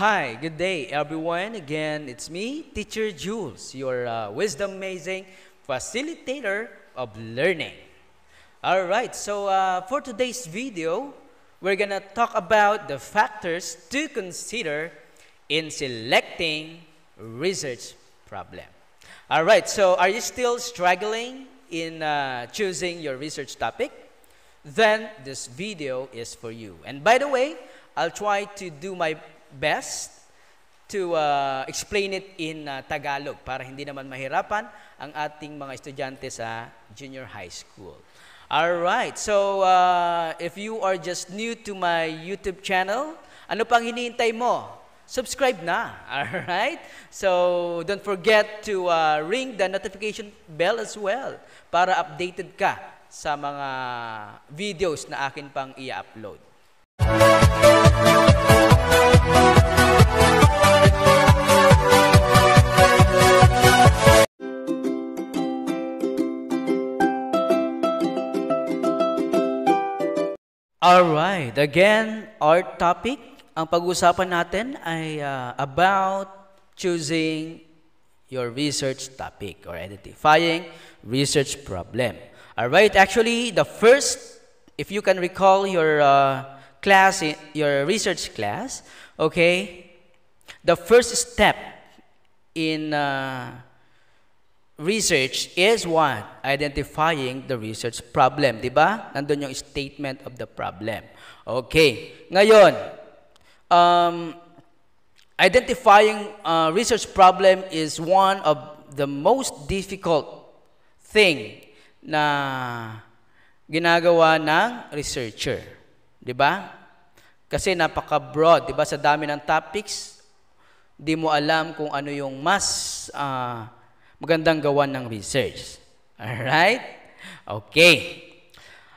Hi, good day, everyone. Again, it's me, Teacher Jules, your uh, wisdom amazing facilitator of learning. All right, so uh, for today's video, we're gonna talk about the factors to consider in selecting research problem. All right, so are you still struggling in uh, choosing your research topic? Then this video is for you. And by the way, I'll try to do my best to uh, explain it in uh, Tagalog para hindi naman mahirapan ang ating mga estudyante sa junior high school. All right. So, uh, if you are just new to my YouTube channel, ano pang hinihintay mo? Subscribe na. All right? So, don't forget to uh, ring the notification bell as well para updated ka sa mga videos na akin pang i-upload. Alright, again, our topic, ang pag-usapan natin ay uh, about choosing your research topic or identifying research problem. Alright, actually, the first, if you can recall your uh, class, your research class, okay, the first step in uh, research is what? Identifying the research problem. Di ba? Nandun yung statement of the problem. Okay. Ngayon, um, identifying uh, research problem is one of the most difficult thing na ginagawa ng researcher. Di ba? Kasi napaka-broad. Di ba? Sa dami ng topics, di mo alam kung ano yung mas uh, magandang gawan ng research. Alright? Okay.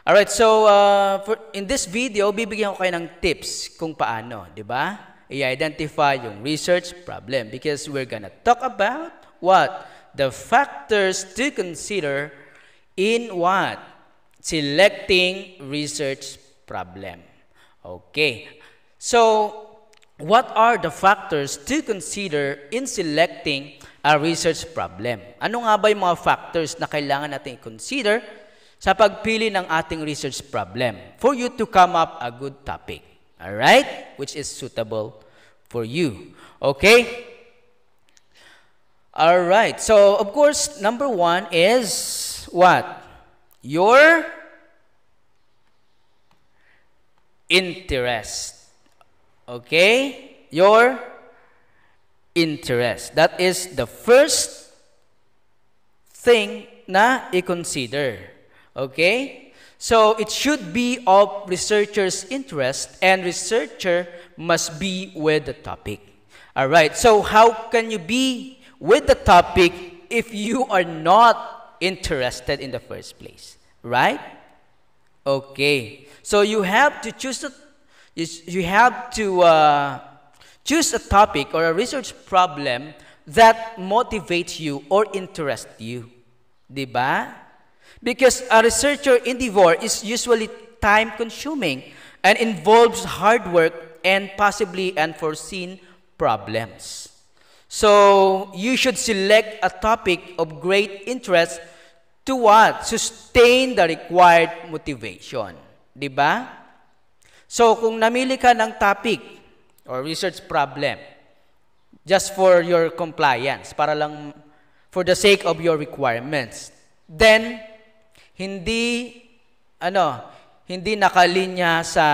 Alright, so uh, for, in this video, bibigyan ko kayo ng tips kung paano, di ba? I-identify yung research problem because we're gonna talk about what? The factors to consider in what? Selecting research problem. Okay. So, what are the factors to consider in selecting a research problem. Ano nga ba yung mga factors na kailangan natin i-consider sa pagpili ng ating research problem for you to come up a good topic, all right? Which is suitable for you. Okay? All right. So, of course, number one is what? Your interest. Okay? Your interest. That is the first thing na i-consider. Okay? So, it should be of researcher's interest and researcher must be with the topic. All right. So, how can you be with the topic if you are not interested in the first place? Right? Okay. So, you have to choose a, you have to uh, Choose a topic or a research problem that motivates you or interests you. Diba? Because a researcher endeavor is usually time-consuming and involves hard work and possibly unforeseen problems. So, you should select a topic of great interest to what? Sustain the required motivation. Diba? So, kung namili ka ng topic or research problem just for your compliance, para lang for the sake of your requirements. Then, hindi, ano, hindi nakalinya sa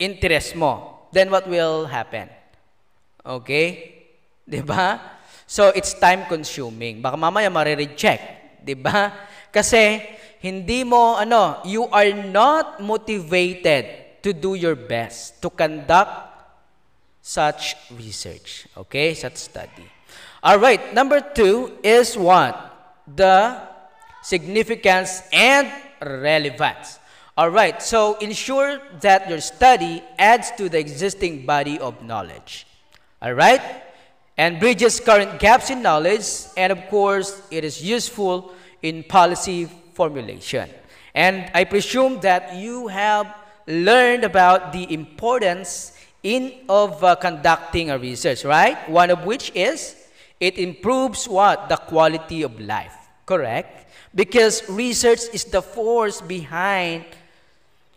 interest mo. Then what will happen? Okay? Di ba? So, it's time consuming. Baka mamaya marireject. Di ba? Kasi, hindi mo, ano, you are not motivated to do your best to conduct such research. Okay, such study. All right, number two is what? The significance and relevance. All right, so ensure that your study adds to the existing body of knowledge. All right? And bridges current gaps in knowledge, and of course, it is useful in policy formulation. And I presume that you have learned about the importance in of uh, conducting a research, right? One of which is it improves what? The quality of life. Correct? Because research is the force behind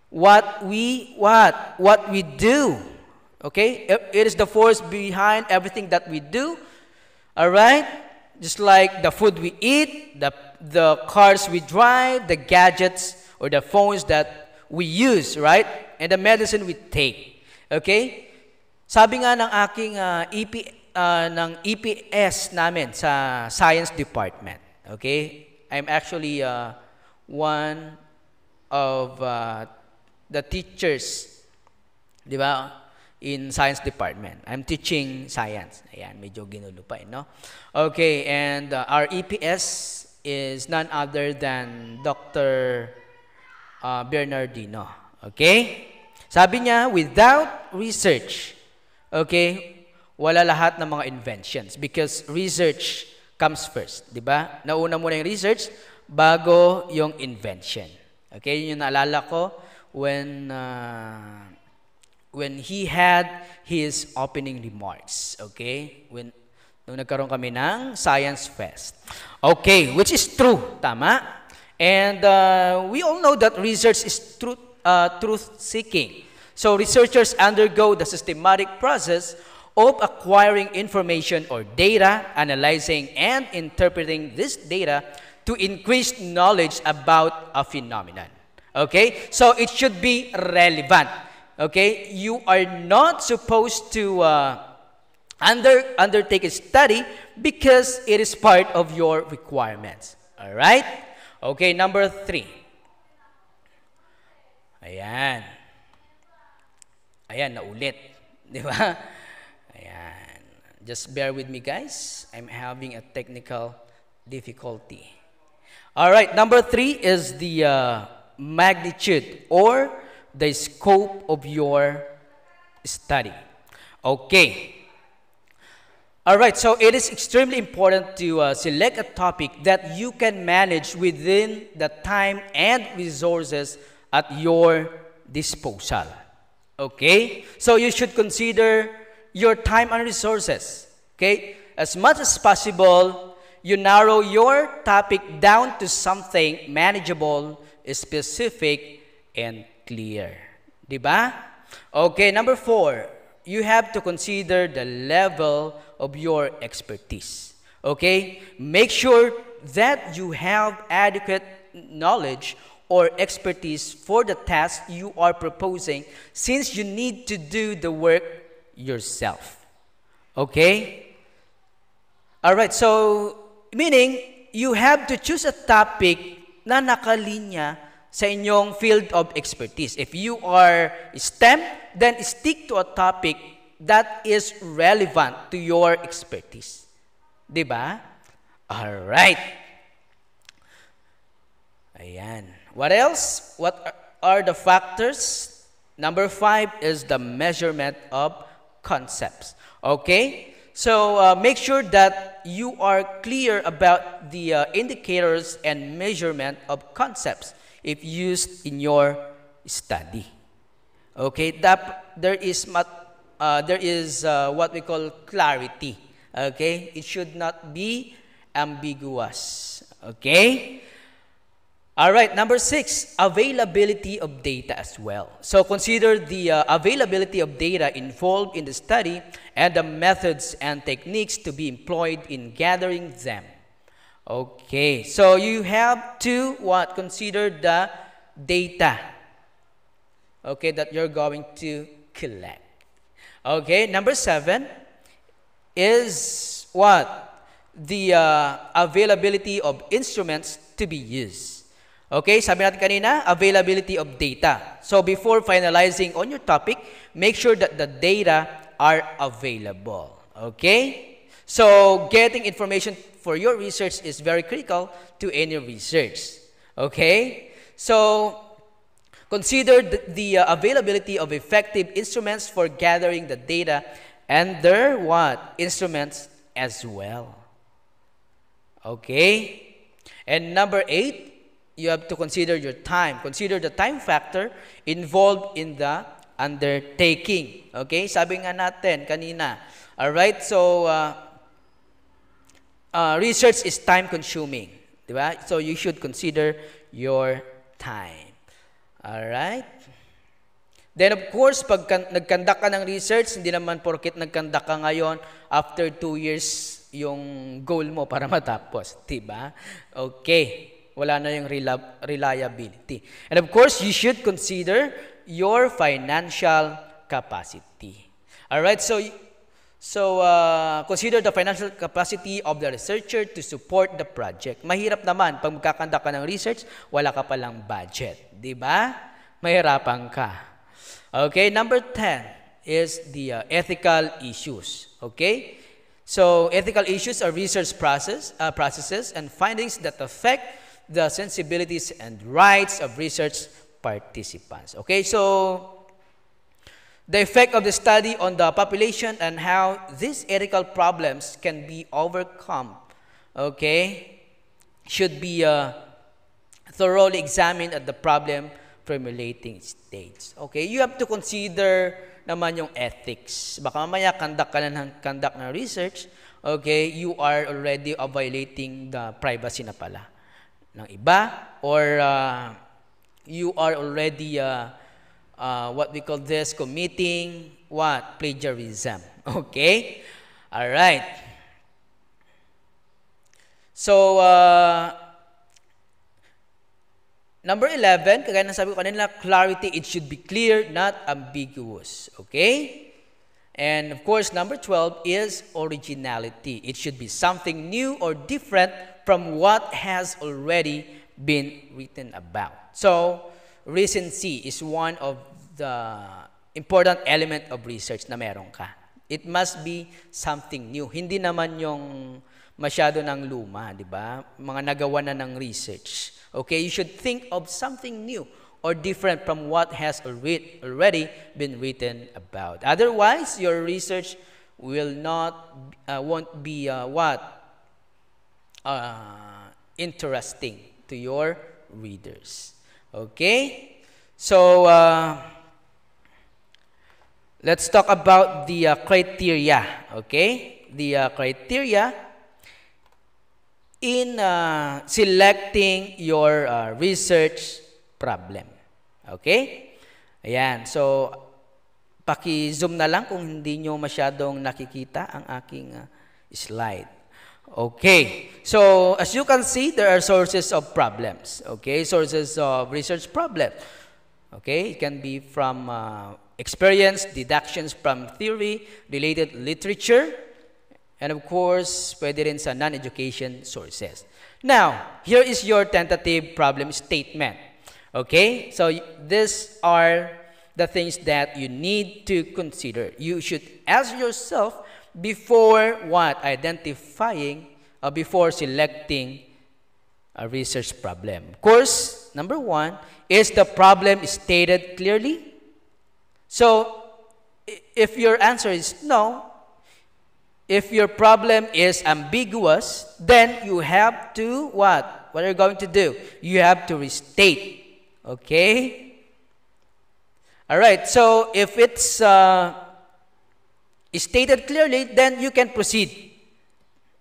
what we what what we do. Okay? It is the force behind everything that we do. All right? Just like the food we eat, the the cars we drive, the gadgets or the phones that we use, right? And the medicine we take. Okay? Sabi nga ng aking uh, EP, uh, ng EPS namin sa Science Department. Okay? I'm actually uh, one of uh, the teachers, di ba, in Science Department. I'm teaching science. Ayan, medyo ginulo no? Okay, and uh, our EPS is none other than Dr. Uh, Bernardino. Okay? Sabi niya, without research, okay, wala lahat ng mga inventions because research comes first, di ba? Nauna muna yung research bago yung invention. Okay, yun yung naalala ko when uh, when he had his opening remarks. Okay? When nung nagkaroon kami ng Science Fest. Okay, which is true, tama? And uh, we all know that research is truth, uh, truth-seeking. So researchers undergo the systematic process of acquiring information or data, analyzing and interpreting this data to increase knowledge about a phenomenon. Okay? So it should be relevant. Okay? You are not supposed to uh, under, undertake a study because it is part of your requirements. All right? Okay, number three. Ayan. Ayan, naulit. Di ba? Ayan. Just bear with me, guys. I'm having a technical difficulty. All right, number three is the uh, magnitude or the scope of your study. Okay. All right, so it is extremely important to uh, select a topic that you can manage within the time and resources at your disposal. Okay? So you should consider your time and resources. Okay? As much as possible, you narrow your topic down to something manageable, specific, and clear. Diba? Okay, number four, you have to consider the level of your expertise. Okay? Make sure that you have adequate knowledge or expertise for the task you are proposing since you need to do the work yourself. Okay? All right, so meaning you have to choose a topic na nakalinya sa inyong field of expertise. If you are STEM, then stick to a topic that is relevant to your expertise. Diba? All right. Ayan. What else? What are the factors? Number five is the measurement of concepts. Okay? So uh, make sure that you are clear about the uh, indicators and measurement of concepts if used in your study. Okay, that there is uh, there is uh, what we call clarity. Okay, it should not be ambiguous. Okay. All right, number six, availability of data as well. So consider the uh, availability of data involved in the study and the methods and techniques to be employed in gathering them. Okay, so you have to what? Consider the data. Okay, that you're going to collect. Okay, number seven is what? The uh, availability of instruments to be used. Okay, sabi natin kanina, availability of data. So before finalizing on your topic, make sure that the data are available. Okay? So getting information for your research is very critical to any research. Okay? So, consider the, the uh, availability of effective instruments for gathering the data and their what? Instruments as well. Okay? And number eight, you have to consider your time. Consider the time factor involved in the undertaking. Okay? Sabi nga natin kanina. Alright? So, uh, uh, research is time-consuming. Di ba? So, you should consider your time. Alright? Then, of course, pag nagkandak ka ng research, hindi naman porkit nagkandak ka ngayon, after two years, yung goal mo para matapos. Diba? Okay. Wala na yung reliability. And of course, you should consider your financial capacity. All right, so so uh, consider the financial capacity of the researcher to support the project. Mahirap naman pag magkakanda ka ng research, wala ka palang budget, 'di ba? Mahirapan ka. Okay, number 10 is the uh, ethical issues. Okay? So, ethical issues are research process, uh, processes and findings that affect the sensibilities and rights of research participants. Okay, so the effect of the study on the population and how these ethical problems can be overcome, okay, should be uh, thoroughly examined at the problem formulating stage. Okay, you have to consider naman yung ethics. Baka mamaya conduct ka na ng conduct ng research, okay, you are already violating the privacy na pala ng iba or uh, you are already uh, uh, what we call this committing what? Plagiarism. Okay? All right so uh, number 11 kagaya ng sabi ko kanina clarity it should be clear not ambiguous. Okay? And of course number 12 is originality. It should be something new or different from what has already been written about. So, recency is one of the important element of research na meron ka. It must be something new. Hindi naman yung masyado ng luma, di ba? Mga nagawa na ng research. Okay, you should think of something new or different from what has already been written about. Otherwise, your research will not, uh, won't be uh, what? Uh, interesting to your readers. Okay? So, uh, let's talk about the uh, criteria. Okay? The uh, criteria in uh, selecting your uh, research problem. Okay? Ayan. So, paki-zoom na lang kung hindi nyo masyadong nakikita ang aking uh, slide. Okay, so as you can see, there are sources of problems. Okay, sources of research problems. Okay, it can be from uh, experience, deductions from theory, related literature, and of course, pwede rin sa non-education sources. Now, here is your tentative problem statement. Okay, so these are the things that you need to consider. You should ask yourself before what? Identifying or uh, before selecting a research problem. Of course, number one, is the problem stated clearly? So, if your answer is no, if your problem is ambiguous, then you have to what? What are you going to do? You have to restate. Okay? All right, so if it's uh, stated clearly, then you can proceed.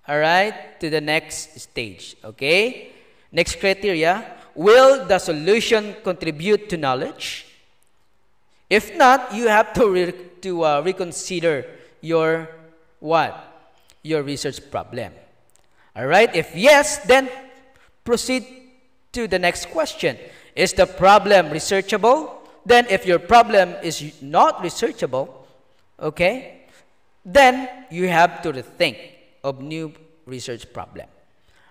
All right, to the next stage. Okay? Next criteria Will the solution contribute to knowledge? If not, you have to, re to uh, reconsider your what? Your research problem. All right? If yes, then proceed to the next question. Is the problem researchable? Then if your problem is not researchable, okay, then you have to rethink of new research problem.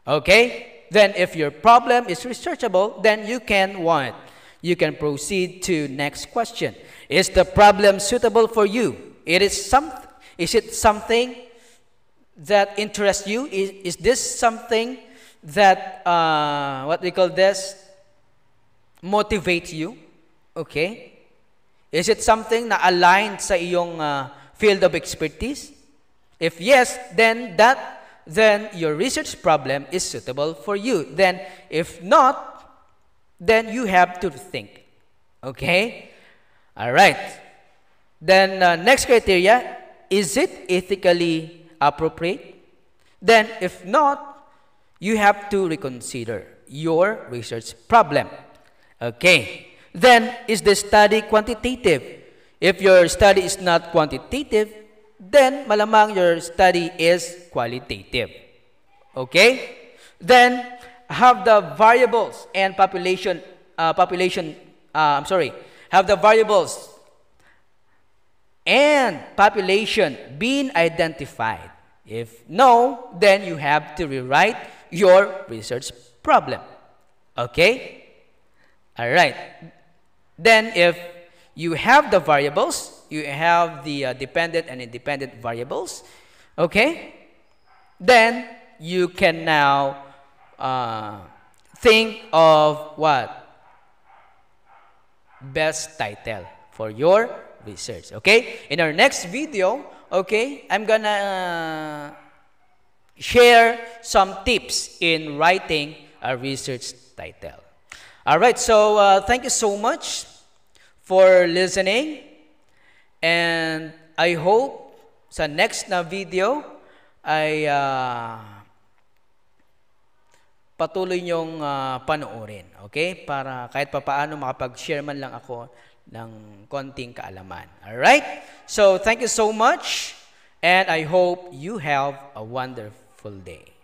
Okay? Then if your problem is researchable, then you can what? You can proceed to next question. Is the problem suitable for you? It is some is it something that interests you? Is, is this something that uh, what we call this motivates you? Okay? Is it something na aligned sa iyong uh, field of expertise? If yes, then that then your research problem is suitable for you. Then if not, then you have to think. Okay? All right. Then uh, next criteria, is it ethically appropriate? Then if not, you have to reconsider your research problem. Okay. Then is the study quantitative? If your study is not quantitative, then malamang your study is qualitative. Okay? Then have the variables and population uh, population uh, I'm sorry, have the variables and population been identified? If no, then you have to rewrite your research problem. Okay? All right. Then if you have the variables, you have the uh, dependent and independent variables, okay? Then you can now uh, think of what? Best title for your research, okay? In our next video, okay, I'm gonna uh, share some tips in writing a research title. All right, so uh, thank you so much for listening. And I hope sa next na video ay uh, patuloy niyong uh, panoorin. Okay? Para kahit papaano makapag-share man lang ako ng konting kaalaman. Alright? So, thank you so much. And I hope you have a wonderful day.